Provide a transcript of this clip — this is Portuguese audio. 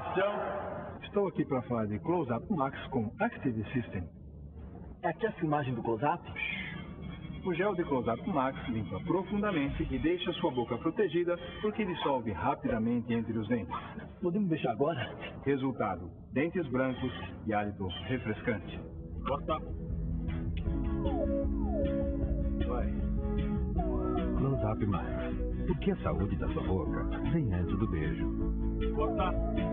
Ação! Estou aqui para falar de Close-Up Max com Active System. É aqui a filmagem do close-up? O gel de Close-Up Max limpa profundamente e deixa sua boca protegida porque dissolve rapidamente entre os dentes. Podemos deixar agora? Resultado: dentes brancos e hálito refrescante. Corta! Vai. Close Up Max. Porque a saúde da sua boca vem antes do beijo. Corta!